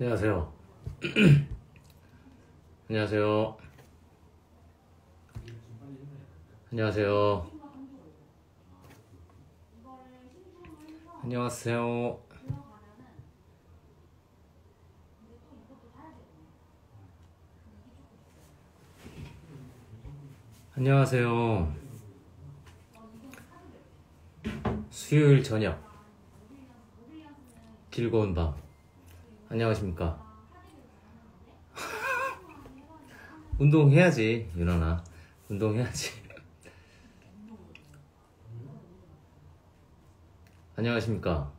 안녕하세요. 안녕하세요. 안녕하세요. 안녕하세요. 안녕하세요. 수요일 저녁 즐거운 밤 안녕하십니까? 운동해야지 윤아나. 운동해야지. 안녕하십니까?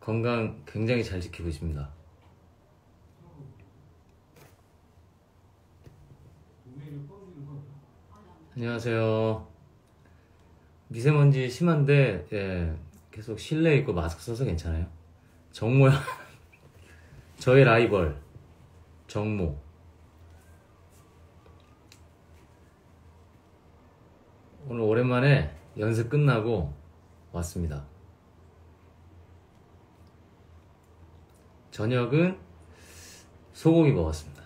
건강 굉장히 잘 지키고 있습니다. 안녕하세요. 미세먼지 심한데 예, 계속 실내에 있고 마스크 써서 괜찮아요. 정모야 저의 라이벌 정모. 오늘 오랜만에 연습 끝나고 왔습니다. 저녁은 소고기 먹었습니다.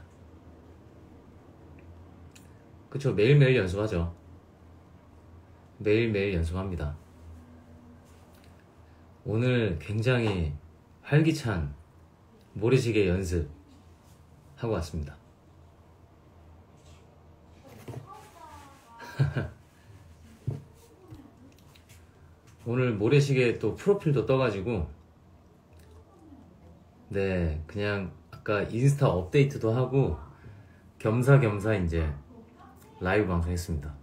그쵸 매일매일 연습하죠. 매일매일 연습합니다. 오늘 굉장히 활기찬 모래시계 연습 하고 왔습니다. 오늘 모래시계 또 프로필도 떠가지고 네 그냥 아까 인스타 업데이트도 하고 겸사겸사 이제 라이브 방송했습니다.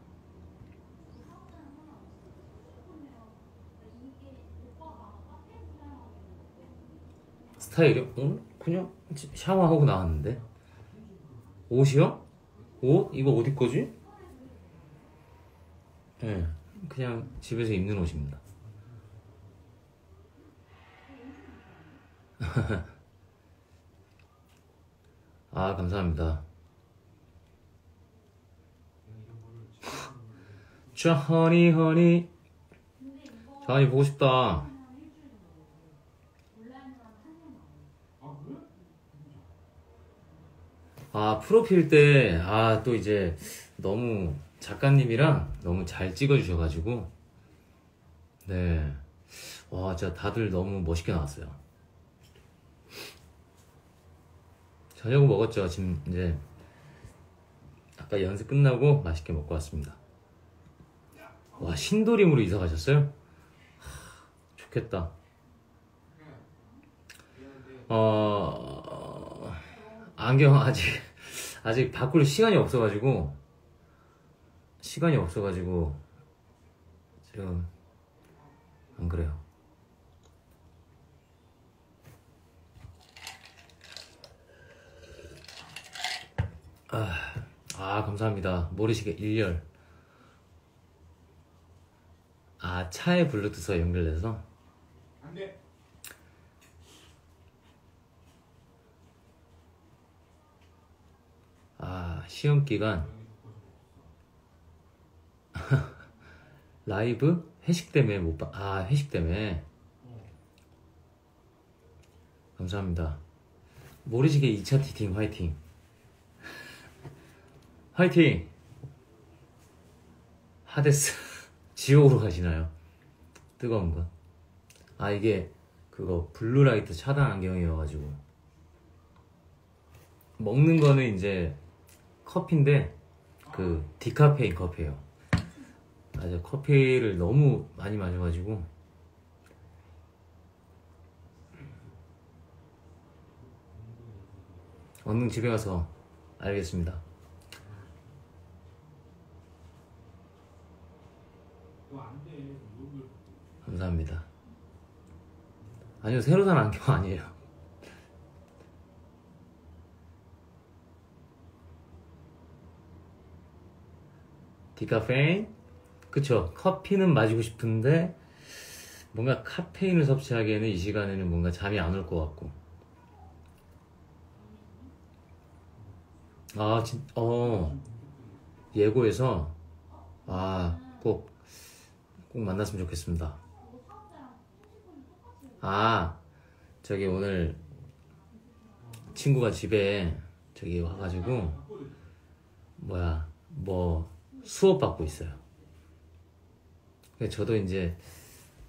스타일이 오늘 그냥 샤워하고 나왔는데 옷이요? 옷? 이거 어디 거지? 예, 네, 그냥 집에서 입는 옷입니다. 아, 감사합니다. 자, 허니, 허니. 자니 보고 싶다. 아, 프로필 때, 아, 또 이제 너무 작가님이랑 너무 잘 찍어주셔가지고, 네. 와, 진짜 다들 너무 멋있게 나왔어요. 저녁을 먹었죠. 지금 이제, 아까 연습 끝나고 맛있게 먹고 왔습니다. 와, 신도림으로 이사 가셨어요? 하, 좋겠다. 어, 안경 아직 아직 바꿀 시간이 없어가지고 시간이 없어가지고 지금 안 그래요. 아, 아 감사합니다. 모르시게 1열. 아 차에 블루투스가 연결돼서. 안돼. 아, 시험 기간. 라이브? 회식 때문에 못 봐. 아, 회식 때문에. 감사합니다. 모래시계 2차 티켓팅 화이팅. 화이팅! 하데스. 지옥으로 가시나요? 뜨거운 거. 아, 이게 그거 블루라이트 차단 안경이어가지고. 먹는 거는 이제 커피인데 그 디카페인 커피예요. 아주 커피를 너무 많이 마셔가지고 얼른 집에 가서 알겠습니다. 감사합니다. 아니요, 새로 산 안경 아니에요. 디카페인? 그쵸. 커피는 마시고 싶은데 뭔가 카페인을 섭취하기에는 이 시간에는 뭔가 잠이 안 올 것 같고. 아, 진, 어, 예고해서, 아, 꼭, 꼭 만났으면 좋겠습니다. 아, 저기 오늘 친구가 집에 저기 와가지고 뭐야 뭐 수업 받고 있어요. 저도 이제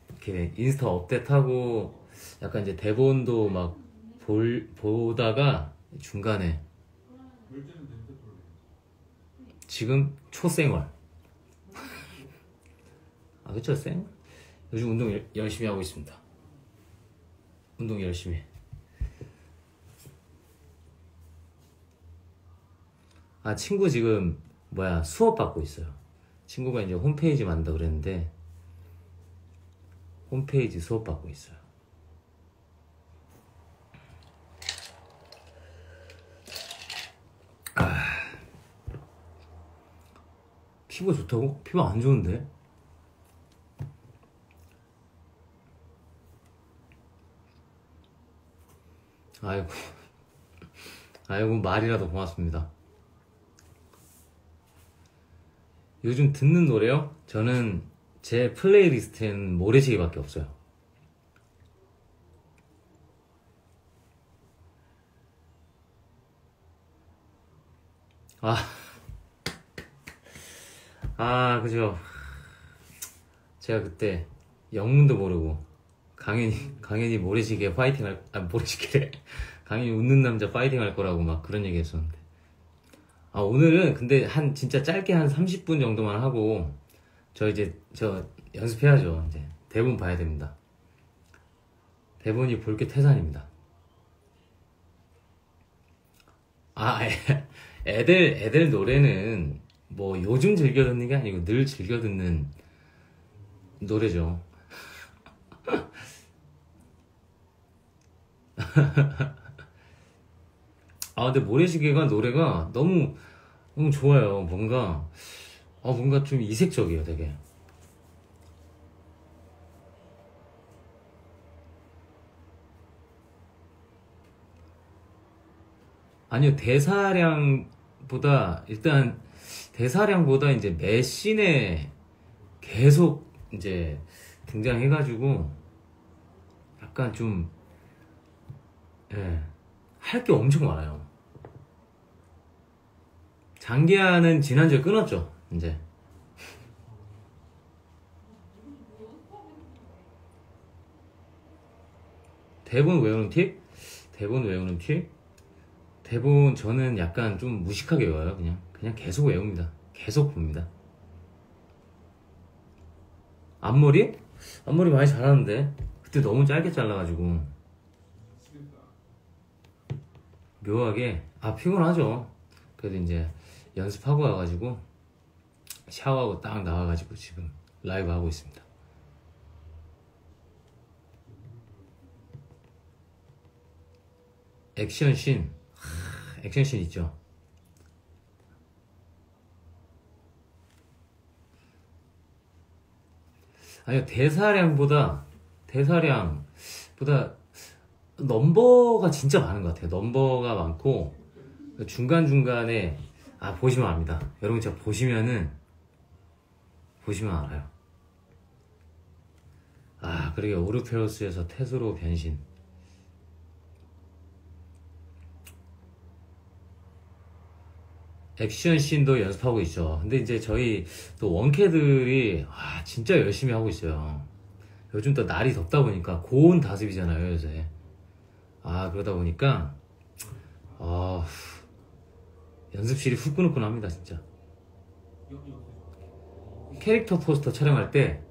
이렇게 인스타 업데이트하고 약간 이제 대본도 막 볼, 보다가 중간에 지금 초생활. 아 그쵸? 생? 요즘 운동 열- 열심히 하고 있습니다. 운동 열심히. 아 친구 지금 뭐야 수업 받고 있어요 친구가 이제 홈페이지 만든다 그랬는데 홈페이지 수업 받고 있어요 피부 좋다고? 피부 안 좋은데? 아이고, 아이고, 말이라도 고맙습니다. 요즘 듣는 노래요? 저는 제 플레이리스트엔 모래시계밖에 없어요. 아, 아, 그죠. 제가 그때 영문도 모르고 강현이 강현이 모래시계 파이팅 할, 아 모래시계 강현이 웃는 남자 파이팅 할 거라고 막 그런 얘기 했었는데. 아, 오늘은 근데 한 진짜 짧게 한 30분 정도만 하고 저 이제 저 연습해야죠. 이제 대본 봐야 됩니다. 대본이 볼 게 태산입니다. 아, 애- 애들 애들 노래는 뭐 요즘 즐겨 듣는 게 아니고 늘 즐겨 듣는 노래죠. 아, 근데 모래시계가 노래가 너무 너무 좋아요. 뭔가 아, 뭔가 좀 이색적이에요, 되게. 아니요, 대사량보다, 일단, 대사량보다 이제 매 씬에 계속 이제 등장해가지고, 약간 좀, 예, 할 게 엄청 많아요. 장기하는 지난주에 끊었죠, 이제. 대본 외우는 팁? 대본 외우는 팁? 대본 저는 약간 좀 무식하게 외워요 그냥 그냥 계속 외웁니다 계속 봅니다 앞머리? 앞머리 많이 자랐는데 그때 너무 짧게 잘라가지고 묘하게 아 피곤하죠 그래도 이제 연습하고 와가지고 샤워하고 딱 나와가지고 지금 라이브 하고 있습니다. 액션씬. 하, 액션씬 있죠? 아니요 대사량보다 대사량보다 넘버가 진짜 많은 것 같아요. 넘버가 많고 중간중간에 아 보시면 압니다 여러분 제가 보시면은 보시면 알아요 아 그러게 오르페우스에서 태수로 변신 액션 씬도 연습하고 있죠. 근데 이제 저희 또 원캐들이 아 진짜 열심히 하고 있어요. 요즘 또 날이 덥다 보니까 고온 다습이잖아요 요새. 아 그러다 보니까 아 연습실이 후끈후끈합니다 진짜. 캐릭터 포스터 촬영할 때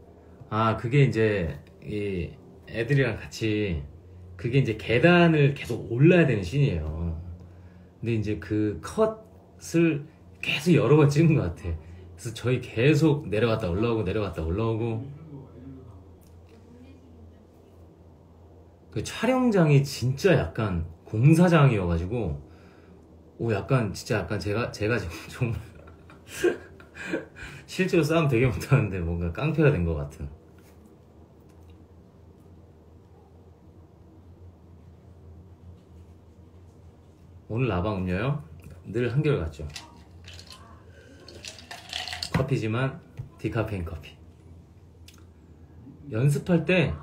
아 그게 이제 이 애들이랑 같이 그게 이제 계단을 계속 올라야 되는 씬이에요. 근데 이제 그 컷을 계속 여러 번 찍은 것 같아. 그래서 저희 계속 내려갔다 올라오고 내려갔다 올라오고 그 촬영장이 진짜 약간 공사장이어가지고 오 약간 진짜 약간 제가 제가 정말 실제로 싸움 되게 못하는데 뭔가 깡패가 된 것 같은. 오늘 라방 음료요? 늘 한결같죠. 커피지만 디카페인 커피. 연습할 때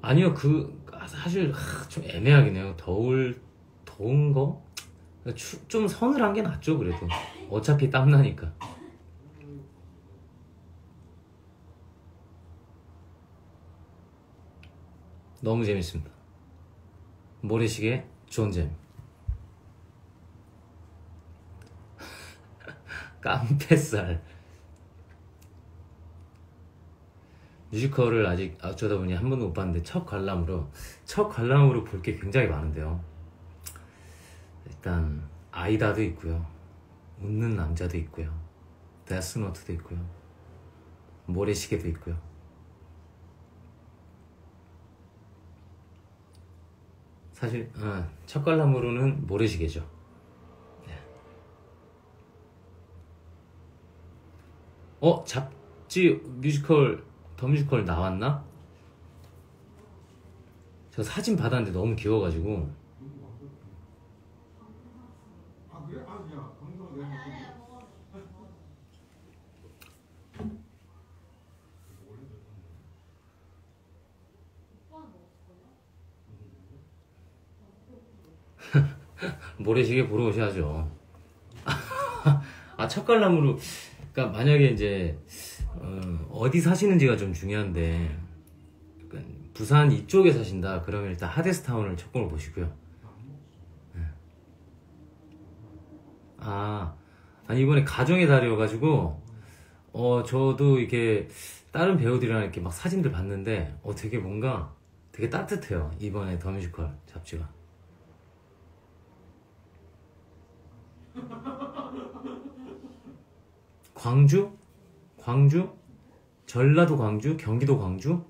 아니요 그 아, 사실 하, 좀 애매하긴 해요. 더울 더운 거? 추- 좀 서늘한 게 낫죠 그래도. 어차피 땀 나니까. 너무 재밌습니다. 모래시계 존잼 깡패살. 뮤지컬을 아직 어쩌다 보니 한 번도 못 봤는데 첫 관람으로 첫 관람으로 볼 게 굉장히 많은데요 일단 아이다도 있고요. 웃는 남자도 있고요. 데스노트도 있고요. 모래시계도 있고요. 사실 어, 첫 관람으로는 모래시계죠. 네. 어 잡지 뮤지컬 더 뮤지컬 나왔나? 저 사진 받았는데 너무 귀여워가지고 아 그래? 아 야, 방송 내가 모래시계 보러 오셔야죠. 아, 첫 관람으로, 그니까 만약에 이제, 어, 디 사시는지가 좀 중요한데, 그러니까 부산 이쪽에 사신다. 그러면 일단 하데스타운을 첫 번을 보시고요. 네. 아, 아니, 이번에 가정의 달이어가지고, 어, 저도 이렇게 다른 배우들이랑 이렇게 막 사진들 봤는데, 어, 되게 뭔가 되게 따뜻해요. 이번에 더 뮤지컬 잡지가. 광주? 광주? 전라도 광주? 경기도 광주?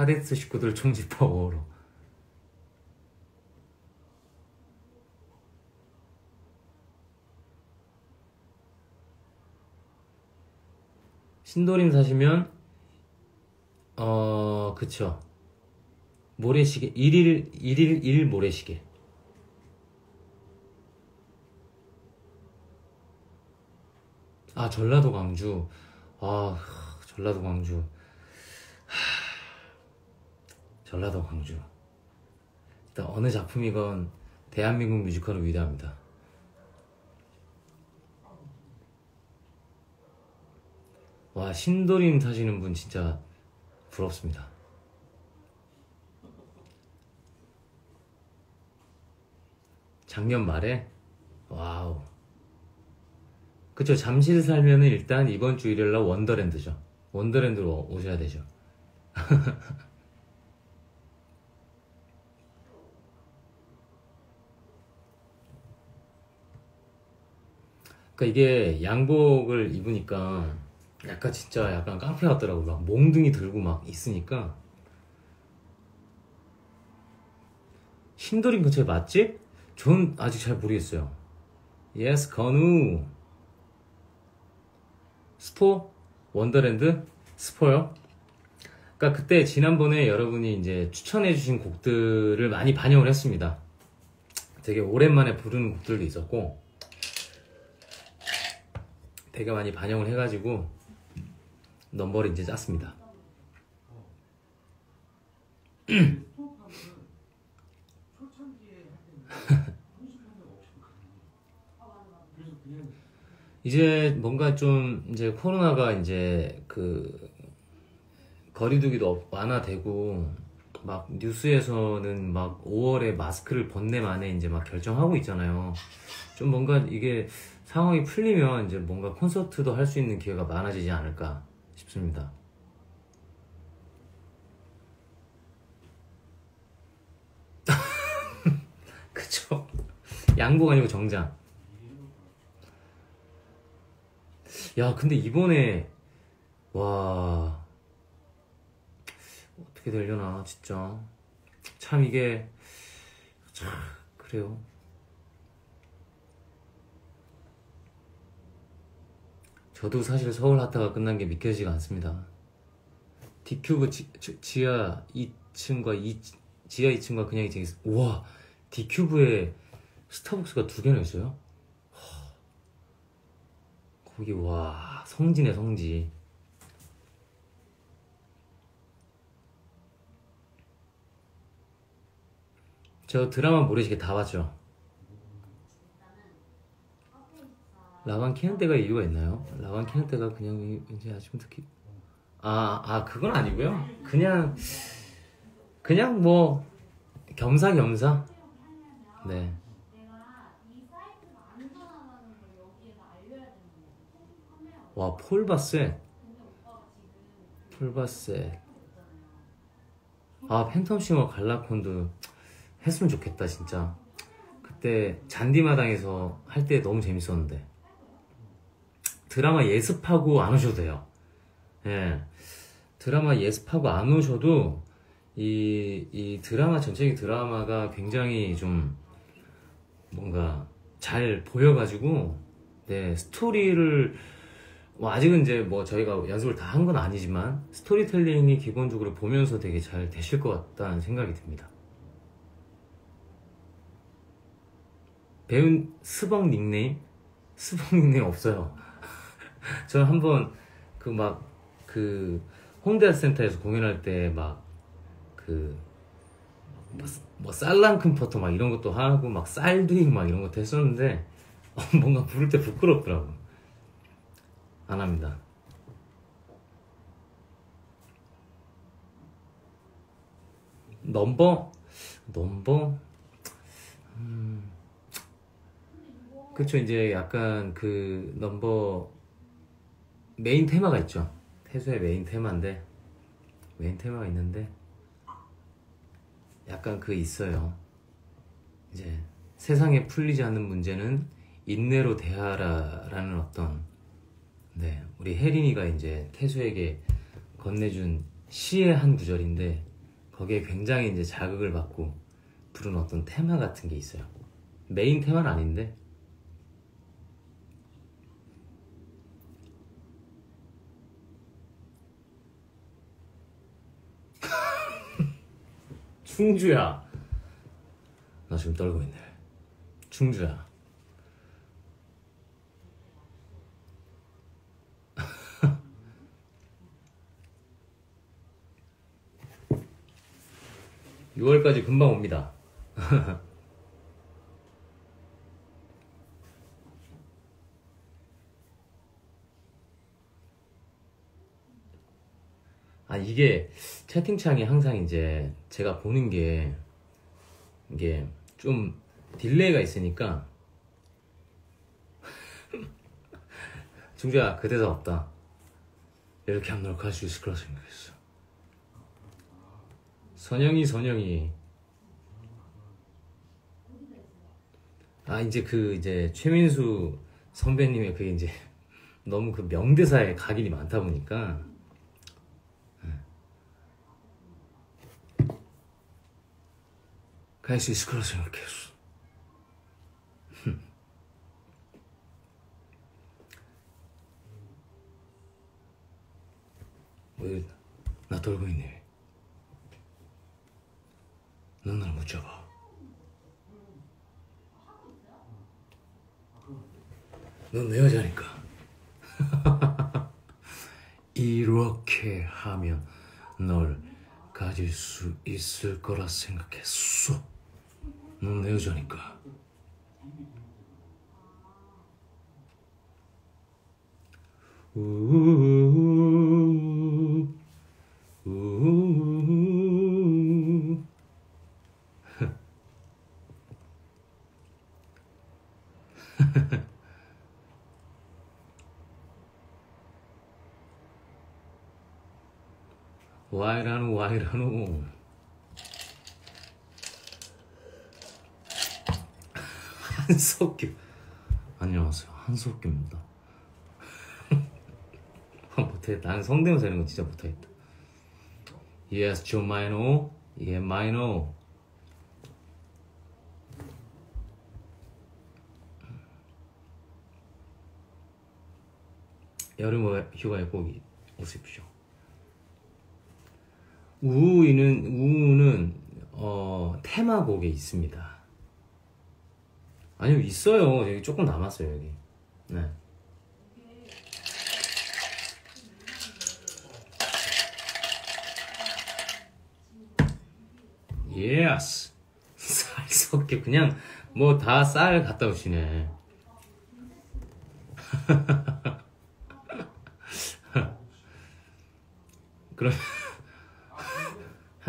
하데스 식구들 총집합 5로 신도림 사시면 어 그쵸 모래시계 1일 1일 1 모래시계. 아 전라도 광주. 아 전라도 광주. 하, 전라도 광주. 일단 어느 작품이건 대한민국 뮤지컬은 위대합니다. 와 신도림 사시는 분 진짜 부럽습니다 작년 말에? 와우. 그쵸 잠실 살면은 일단 이번 주 일요일 날 원더랜드죠. 원더랜드로 오셔야 되죠. 그러니까 이게 양복을 입으니까 약간 진짜 약간 깡패 같더라고. 막 몽둥이 들고 막 있으니까. 신도림 근처에 맞지? 전 아직 잘 모르겠어요 yes 건우 스포? 원더랜드? 스포요? 그러니까 그때 지난번에 여러분이 이제 추천해주신 곡들을 많이 반영을 했습니다. 되게 오랜만에 부르는 곡들도 있었고, 되게 많이 반영을 해가지고, 넘버를 이제 짰습니다. 이제 뭔가 좀 이제 코로나가 이제 그 거리두기도 없- 완화되고 막 뉴스에서는 막 5월에 마스크를 벗내 만에 이제 막 결정하고 있잖아요. 좀 뭔가 이게 상황이 풀리면 이제 뭔가 콘서트도 할 수 있는 기회가 많아지지 않을까 싶습니다. 그쵸? 양복 아니고 정장. 야, 근데 이번에, 와, 어떻게 되려나, 진짜. 참, 이게, 참, 그래요. 저도 사실 서울 하타가 끝난 게 믿겨지지가 않습니다. 디큐브 지하 2층과 2, 지하 2층과 그냥 2층이 있어. 우와, 디큐브에 스타벅스가 두 개나 있어요? 거기 와 성지네 성지 저 드라마 모래시계 다 봤죠. 라방 키는 때가 이유가 있나요? 라방 키는 때가 그냥 이제 아침 특히 아, 아 그건 아니고요. 그냥 그냥 뭐 겸사겸사. 네. 와 폴바셋 폴바셋 아 팬텀싱어 갈라콘도 했으면 좋겠다 진짜. 그때 잔디마당에서 할 때 너무 재밌었는데. 드라마 예습하고 안 오셔도 돼요. 예. 드라마 예습하고 안 오셔도 이, 이 드라마 전체적인 드라마가 굉장히 좀 뭔가 잘 보여가지고 네 스토리를 뭐 아직은 이제 뭐 저희가 연습을 다 한 건 아니지만 스토리텔링이 기본적으로 보면서 되게 잘 되실 것 같다는 생각이 듭니다. 배운 스벅 닉네임? 스벅 닉네임 없어요. 저는 한번 그 막그 홍대 센터에서 공연할 때 막 그 뭐 쌀랑큰 퍼터 막 이런 것도 하고 막 쌀드잉 막 이런 것도 했었는데 어, 뭔가 부를 때 부끄럽더라고. 안 합니다. 넘버? 넘버? 음. 그쵸 이제 약간 그 넘버 메인 테마가 있죠. 태수의 메인 테마인데 메인 테마가 있는데 약간 그 있어요. 이제 세상에 풀리지 않는 문제는 인내로 대하라라는 어떤 네 우리 혜린이가 이제 태수에게 건네준 시의 한 구절인데 거기에 굉장히 이제 자극을 받고 부른 어떤 테마 같은 게 있어요. 메인 테마는 아닌데. 충주야. 나 지금 떨고 있네. 충주야 (6월까지) 금방 옵니다. 아 이게 채팅창이 항상 이제 제가 보는 게 이게 좀 딜레이가 있으니까 중주야 그 대사 없다. 이렇게 하면 널 갈수 있을 거라 생각했어 선영이 선영이 아 이제 그 이제 최민수 선배님의 그게 이제 너무 그 명대사에 각인이 많다 보니까 갈 수 있을 거라 생각했어. 왜나 떨고 있니? 못 잡아. 넌내 여자니까. 이렇게 하면 널 가질 수 있을 거라 생각했어. 넌 내 여자니까. 우우우우, 우우우우. 와이라노 와이라노. 한석규. 안녕하세요. 한석규입니다. 아, 못해 난 성대모사 이런 거 진짜 못하겠다. Yes, 좀 마이노 이게 마이노 여름 휴가에 꼭 오십시오 우우이는 우우는 어 테마곡에 있습니다. 아니요 있어요. 여기 조금 남았어요 여기. 네. 예스. 살 한석규 그냥 뭐 다 쌀 갖다 오시네. 그럼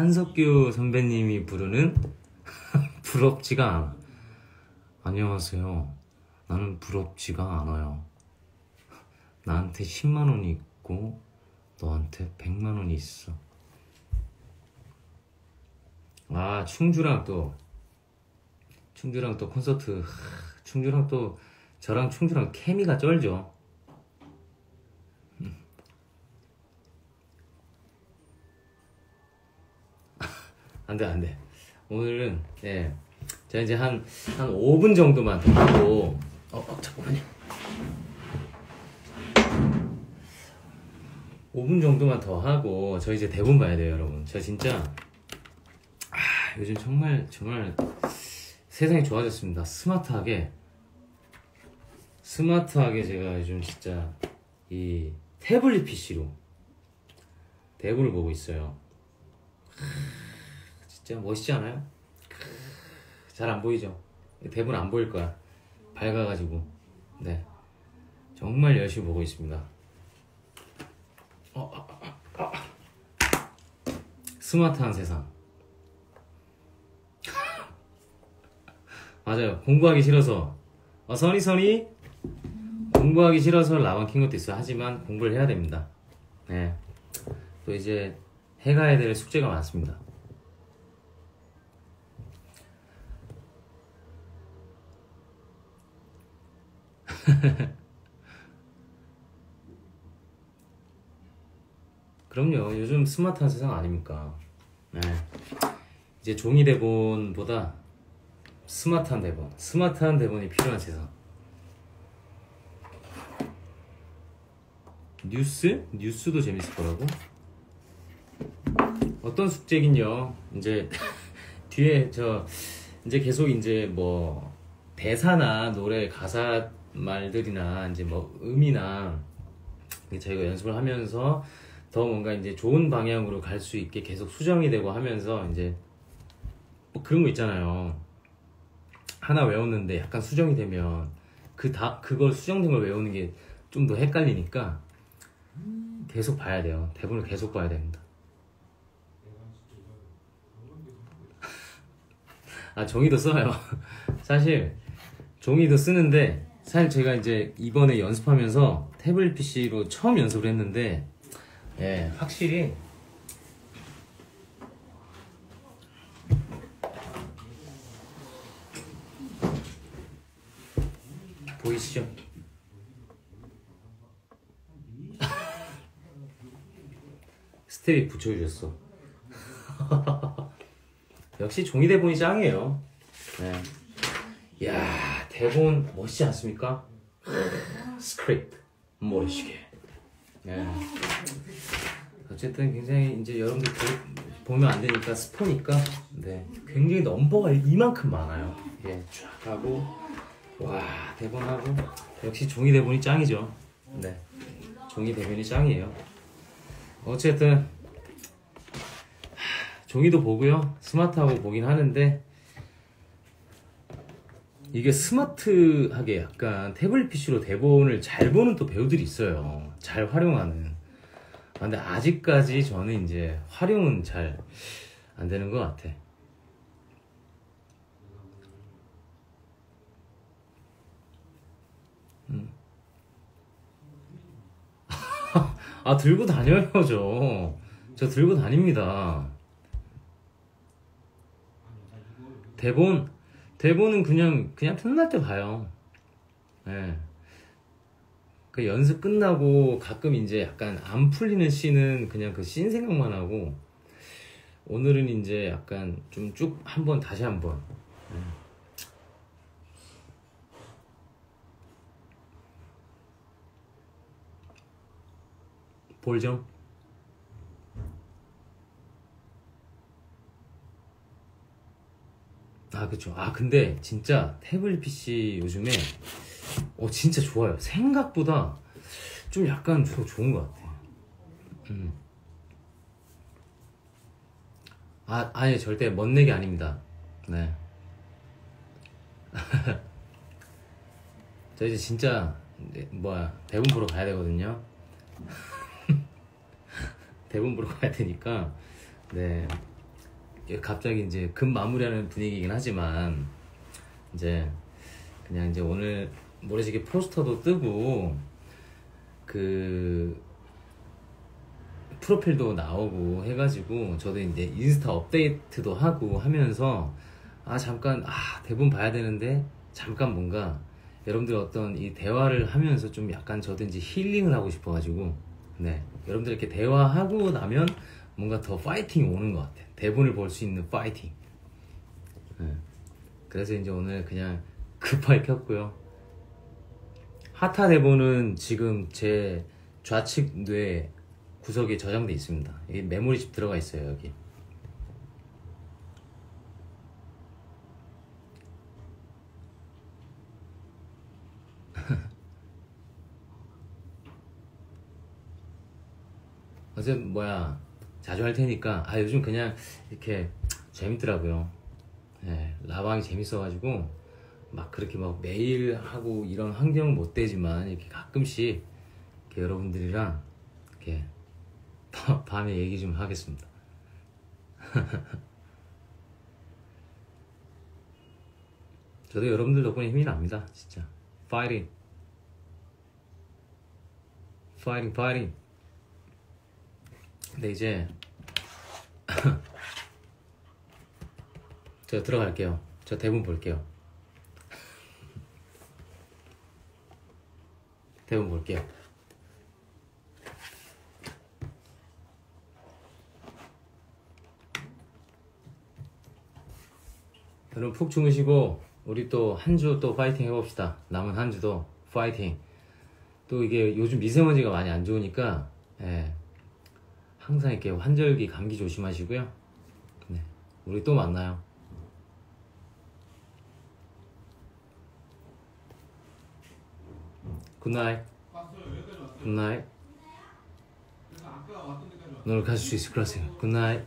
한석규 선배님이 부르는 부럽지가 않아. 안녕하세요. 나는 부럽지가 않아요. 나한테 10만 원이 있고 너한테 100만 원이 있어. 아 충주랑 또 충주랑 또 콘서트 하, 충주랑 또 저랑 충주랑 케미가 쩔죠. 안돼 안돼. 오늘은 네 제가 이제 한 한 5분 정도만 더 하고. 어, 어 잠깐만요. 5분 정도만 더 하고 저 이제 대본 봐야 돼요 여러분. 저 진짜 아, 요즘 정말 정말 세상이 좋아졌습니다. 스마트하게. 스마트하게 제가 요즘 진짜 이 태블릿 PC로 대본을 보고 있어요 진짜 멋있지 않아요? 잘 안 보이죠? 대본 안 보일 거야. 밝아가지고. 네. 정말 열심히 보고 있습니다. 어, 아, 아, 아. 스마트한 세상. 맞아요. 공부하기 싫어서. 어, 선이, 선이. 공부하기 싫어서 라방 킨 것도 있어요. 하지만 공부를 해야 됩니다. 네. 또 이제 해가야 될 숙제가 많습니다. 그럼요. 요즘 스마트한 세상 아닙니까? 네. 이제 종이 대본보다 스마트한 대본, 스마트한 대본이 필요한 세상. 뉴스? 뉴스도 재밌을 거라고? 어떤 숙제긴요. 이제 뒤에 저 이제 계속 이제 뭐 대사나 노래 가사 말들이나 이제 뭐 음이나 저희가 연습을 하면서 더 뭔가 이제 좋은 방향으로 갈 수 있게 계속 수정이 되고 하면서 이제 뭐 그런 거 있잖아요. 하나 외웠는데 약간 수정이 되면 그 다 그걸 수정된 걸 외우는 게 좀 더 헷갈리니까 계속 봐야 돼요. 대본을 계속 봐야 됩니다. 아 종이도 써요. 사실 종이도 쓰는데 사실 제가 이제 이번에 연습하면서 태블릿 PC로 처음 연습을 했는데 예 확실히 보이시죠? 스태프 붙여주셨어. 역시 종이 대본이 짱이에요. 네. 야 대본 멋있지 않습니까? 스크립트 멋있게. 네. 어쨌든 굉장히 이제 여러분들 보, 보면 안 되니까 스포니까 네 굉장히 넘버가 이만큼 많아요. 예, 쫙 하고 와 대본하고 역시 종이 대본이 짱이죠. 네, 종이 대본이 짱이에요. 어쨌든 하, 종이도 보고요, 스마트하고 보긴 하는데 이게 스마트하게 약간 태블릿 PC로 대본을 잘 보는 또 배우들이 있어요. 잘 활용하는. 아, 근데 아직까지 저는 이제 활용은 잘 안 되는 것 같아. 음. 아, 들고 다녀요, 저. 저 들고 다닙니다. 대본, 대본은 그냥, 그냥 틈날 때 봐요. 예. 그 연습 끝나고 가끔 이제 약간 안 풀리는 씬은 그냥 그 씬 생각만 하고 오늘은 이제 약간 좀 쭉 한번 다시 한번 음. 볼정 아 그쵸. 아 근데 진짜 태블릿 PC 요즘에 어 진짜 좋아요. 생각보다 좀 약간 저 좋은 것 같아. 음. 아 아니 절대 멋내기 아닙니다. 네. 저 이제 진짜 네, 뭐야 대본 보러 가야 되거든요. 대본 보러 가야 되니까 네 갑자기 이제 급 마무리하는 분위기이긴 하지만 이제 그냥 이제 오늘 모래시계 포스터도 뜨고 그 프로필도 나오고 해가지고 저도 이제 인스타 업데이트도 하고 하면서 아 잠깐 아 대본 봐야 되는데 잠깐 뭔가 여러분들 어떤 이 대화를 하면서 좀 약간 저도 이제 힐링을 하고 싶어가지고 네 여러분들 이렇게 대화하고 나면 뭔가 더 파이팅이 오는 것 같아 대본을 볼 수 있는 파이팅 네. 그래서 이제 오늘 그냥 급하게 켰고요 하타 대본은 지금 제 좌측 뇌 구석에 저장돼 있습니다. 이 메모리 칩 들어가 있어요 여기. 어제 뭐야 자주 할 테니까 아 요즘 그냥 이렇게 재밌더라고요. 예, 라방이 재밌어가지고 막 그렇게 막 매일 하고 이런 환경은 못 되지만 이렇게 가끔씩 이렇게 여러분들이랑 이렇게 바- 밤에 얘기 좀 하겠습니다. 저도 여러분들 덕분에 힘이 납니다, 진짜. 파이팅. 파이팅, 파이팅. 근데 이제 저 들어갈게요. 저 대본 볼게요. 대본 볼게요. 여러분 푹 주무시고 우리 또 한 주 또 파이팅 해봅시다. 남은 한 주도 파이팅. 또 이게 요즘 미세먼지가 많이 안 좋으니까 예, 항상 이렇게 환절기 감기 조심하시고요. 네, 우리 또 만나요. Good night. Good night. 널 가질 수 있을 거라세요. Good night.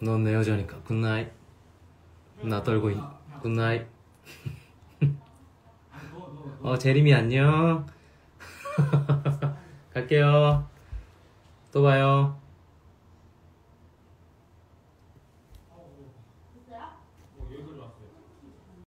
넌 내 여자니까. Good night. 나 떨고 있. Good night. 어 제림이 안녕. 갈게요. 또 봐요.